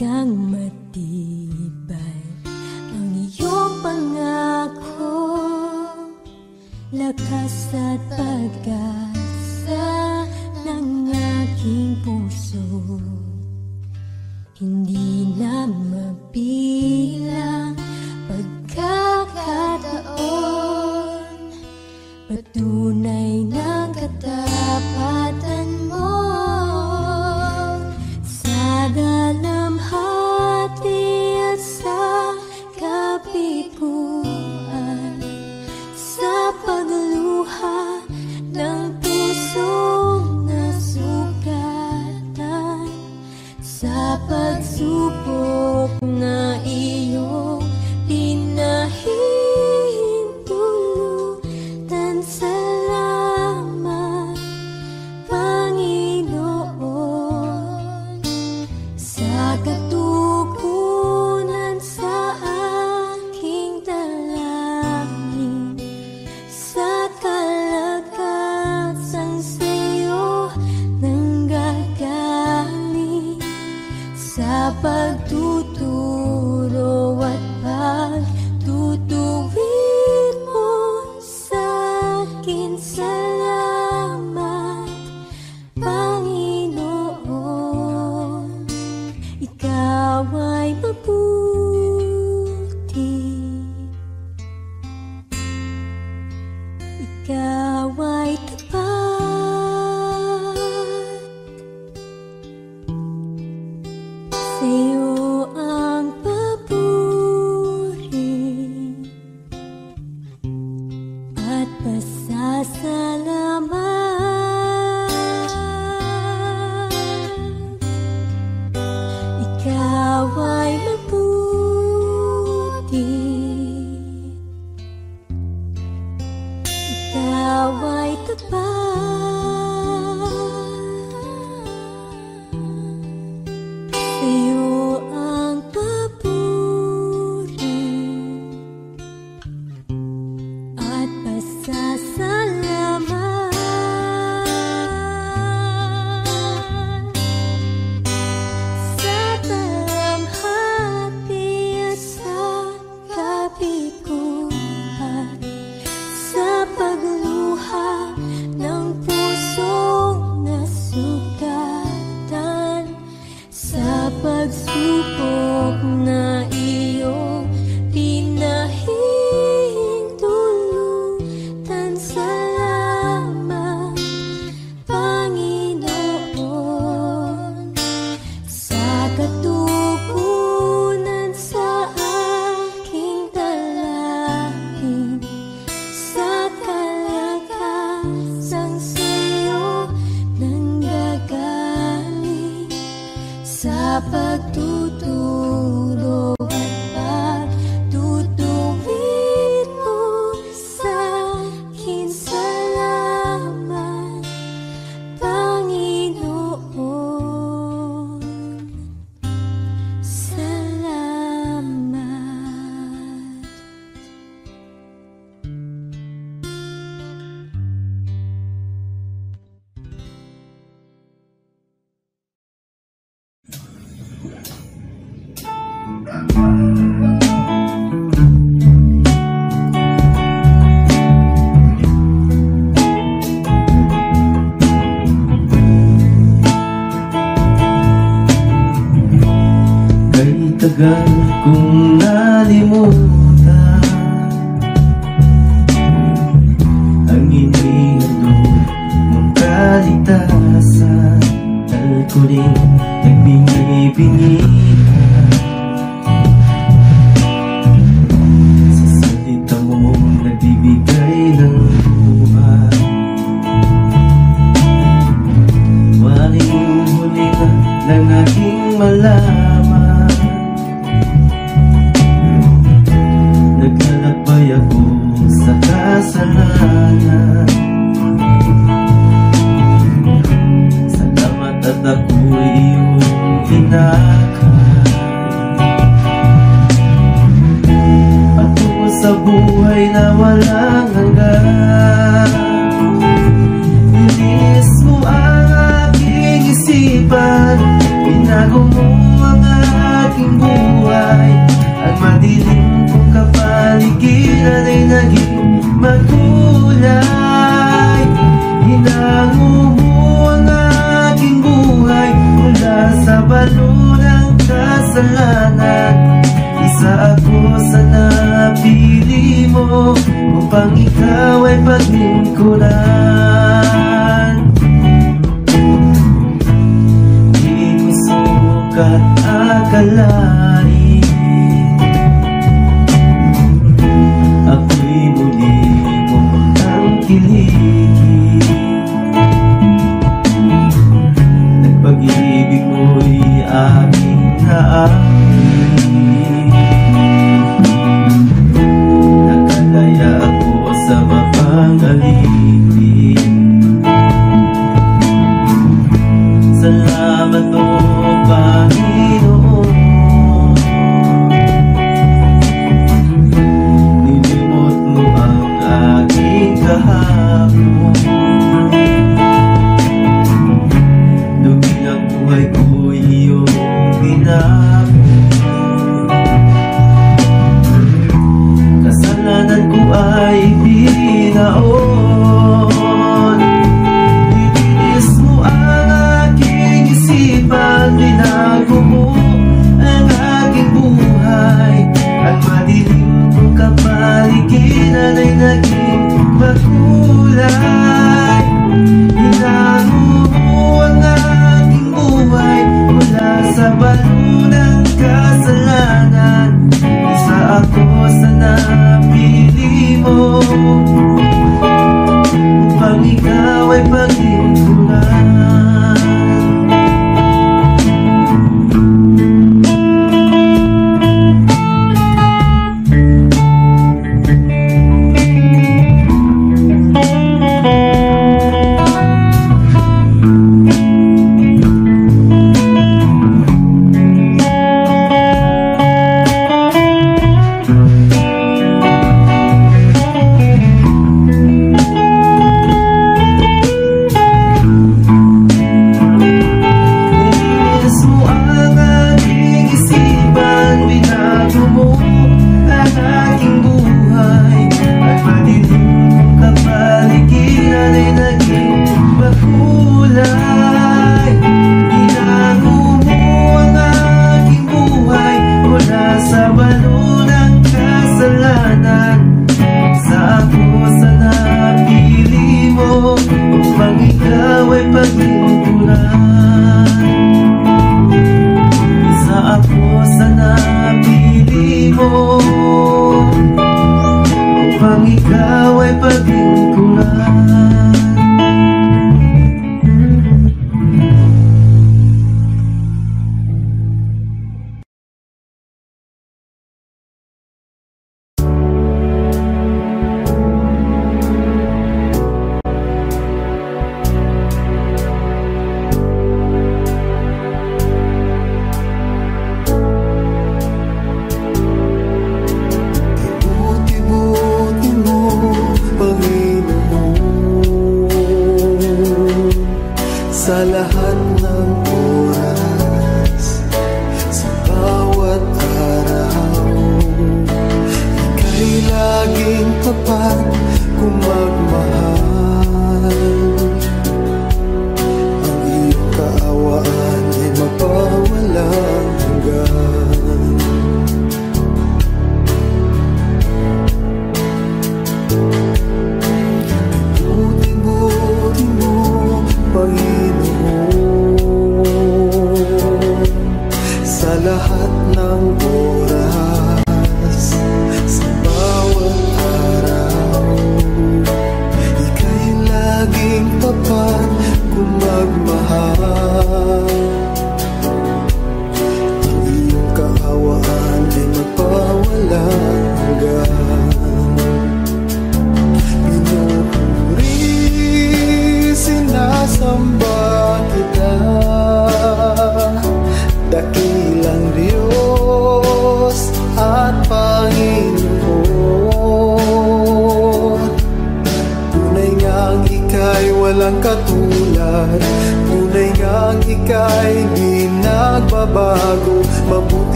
kang mati. up a.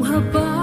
um rapaz.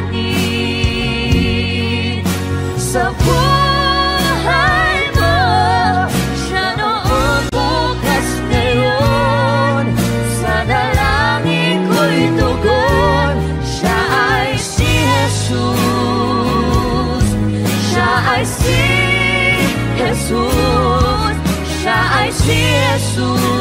kanin sa buhay mo. Siya noon, sa dalangin ko'y tugon. Siya ay Jesus. Siya ay Jesus. Siya ay Jesus.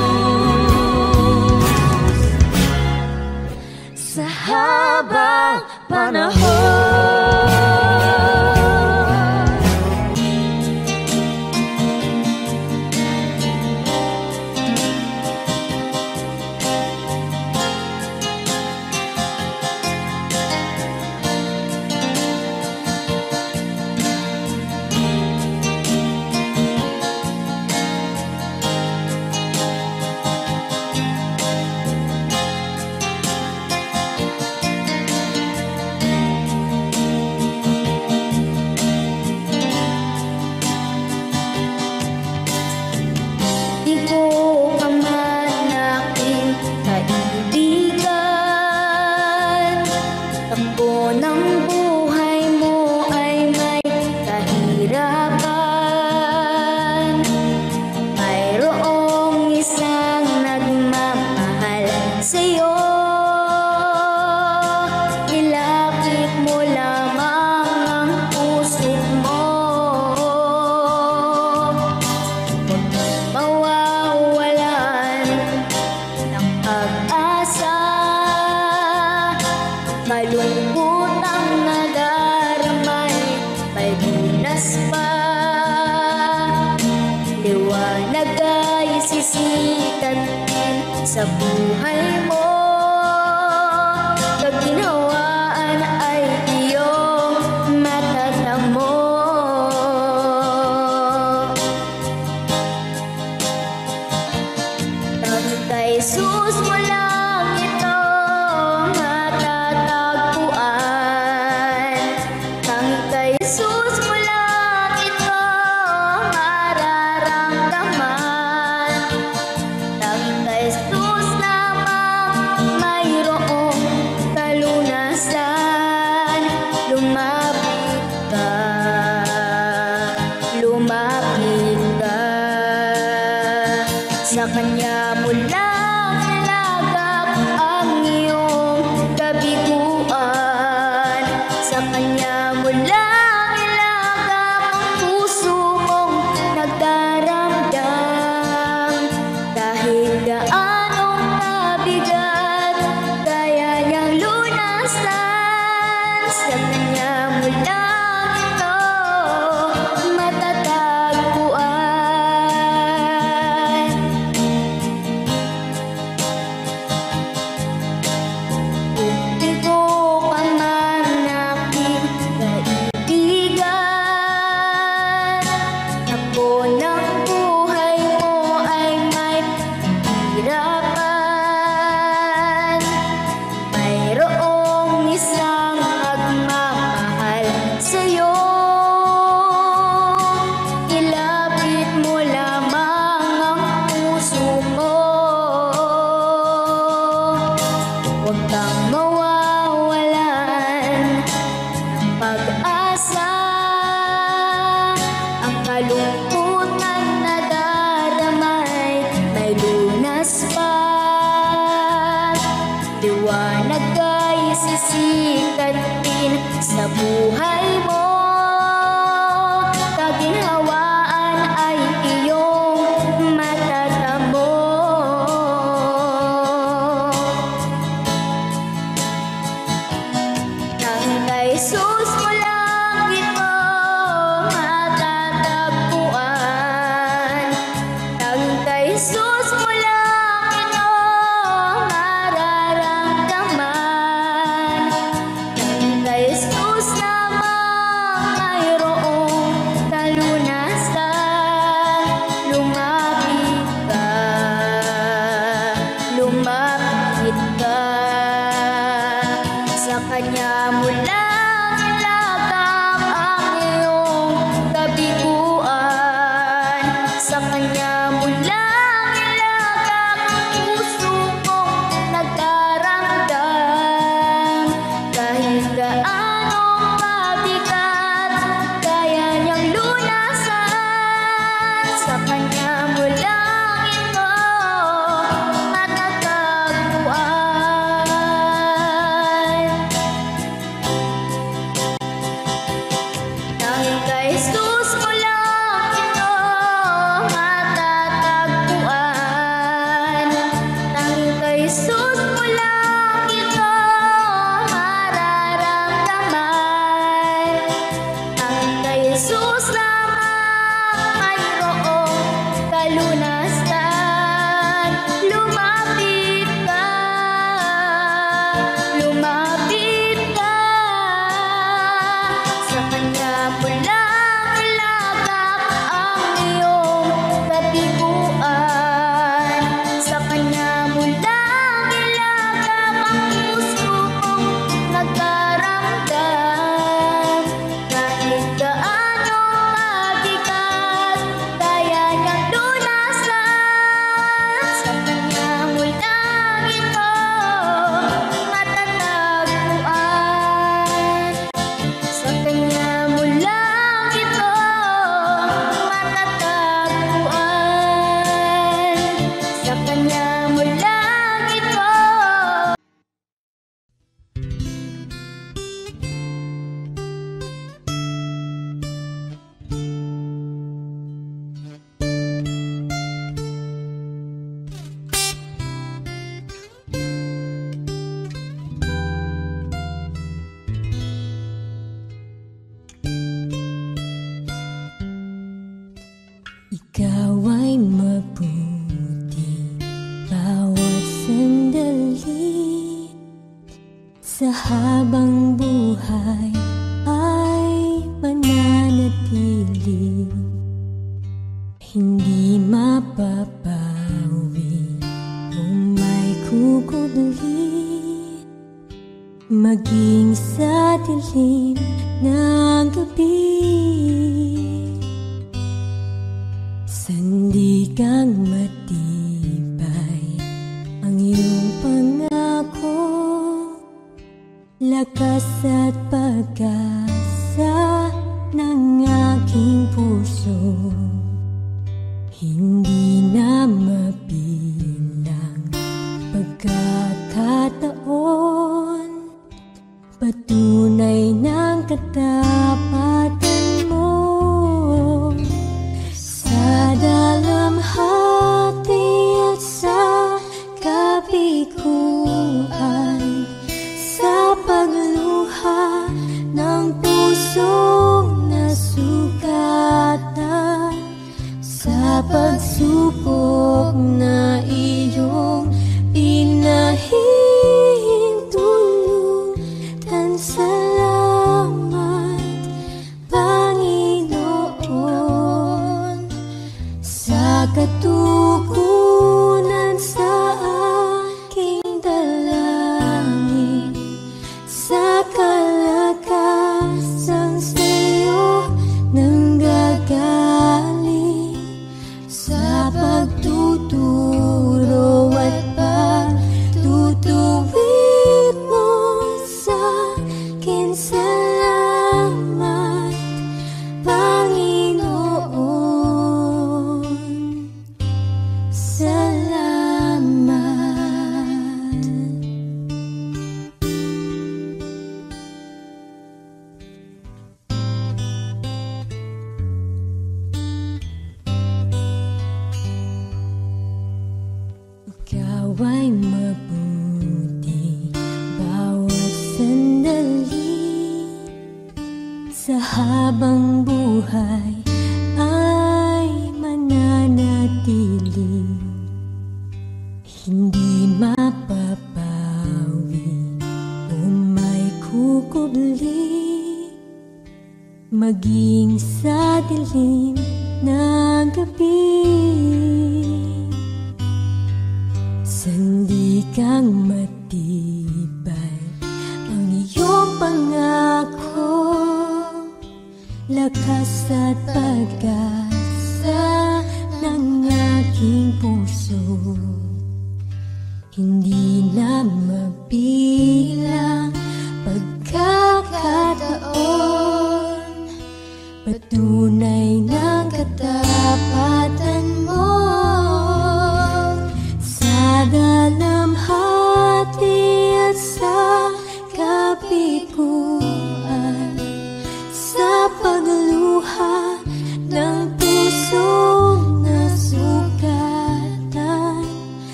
Ng gabi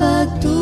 apa tu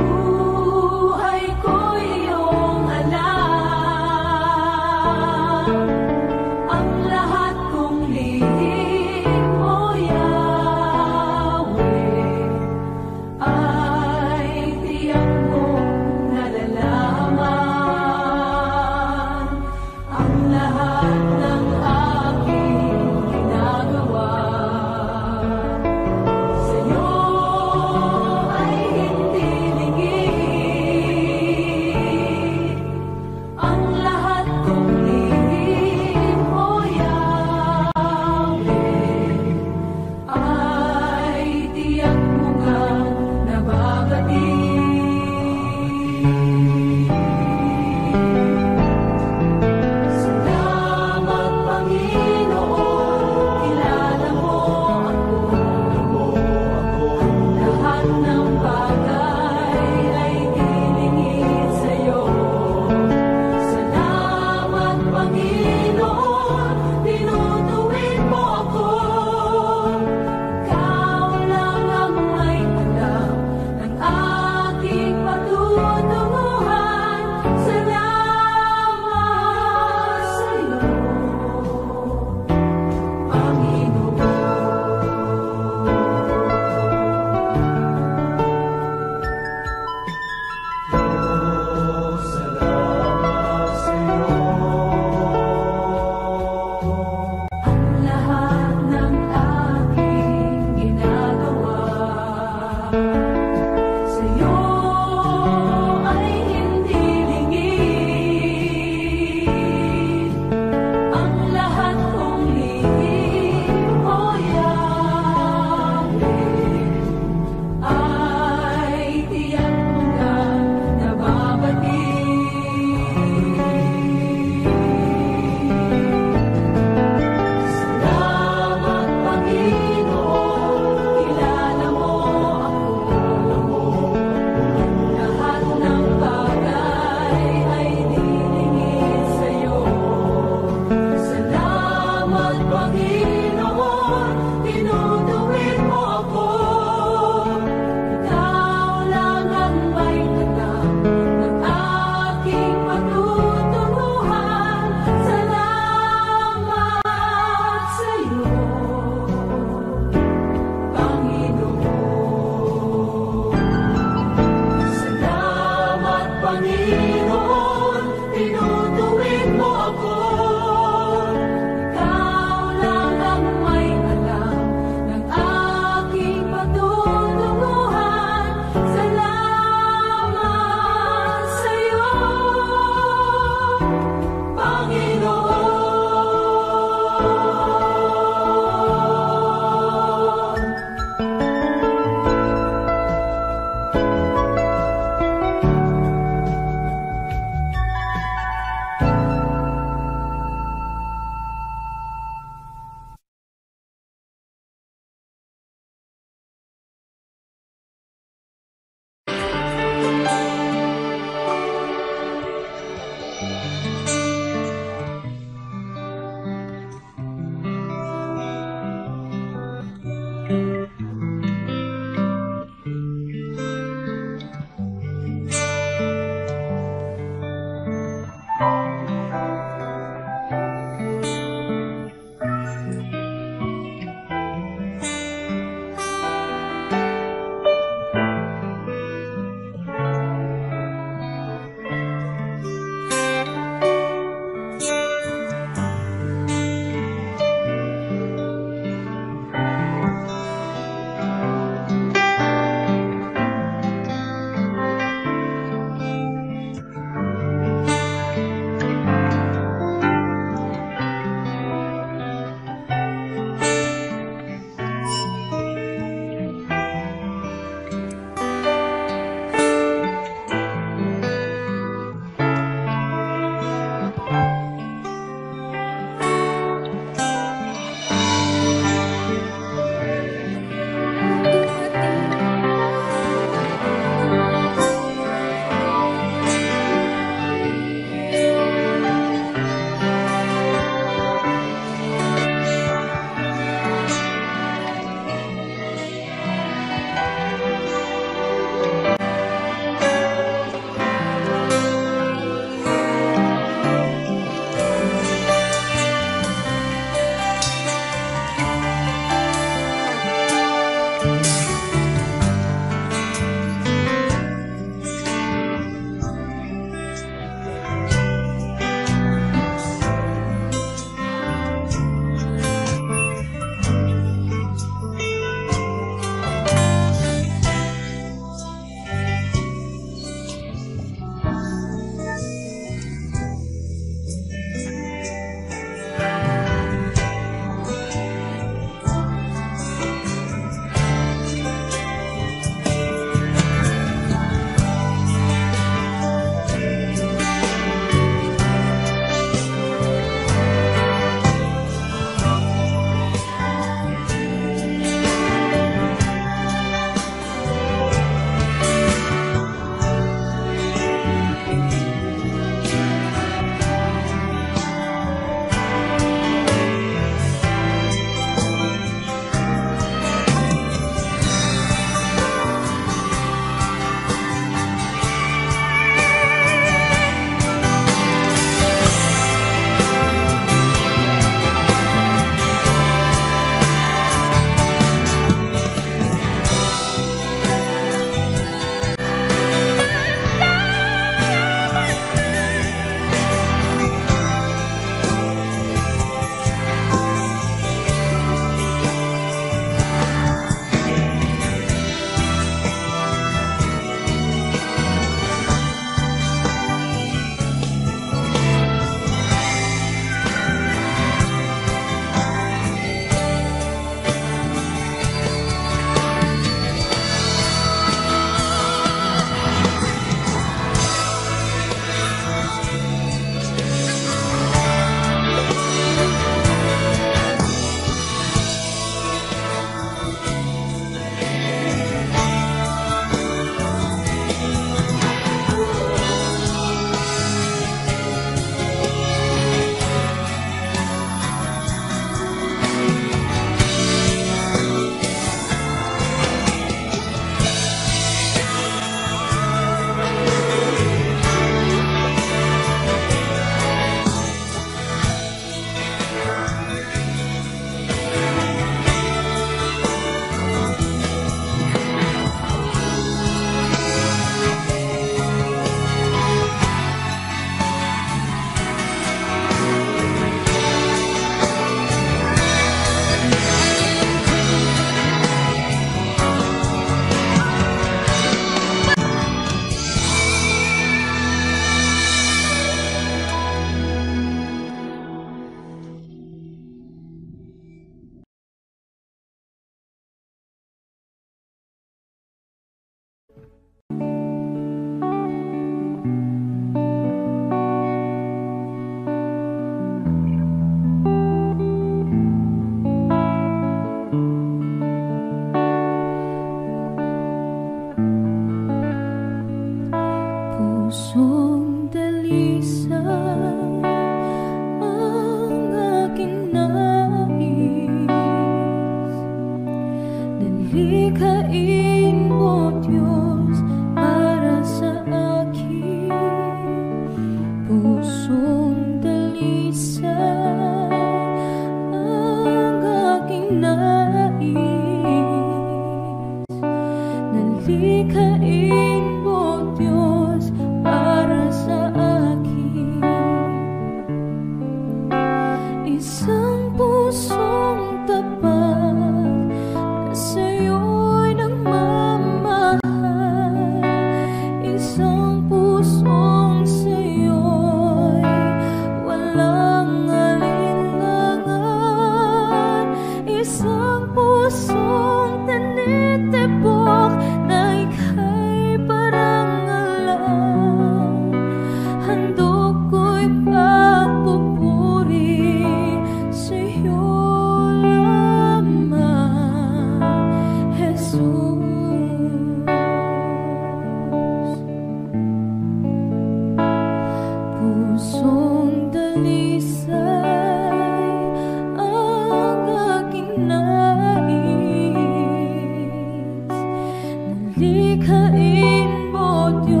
Di kain botyo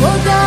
Well,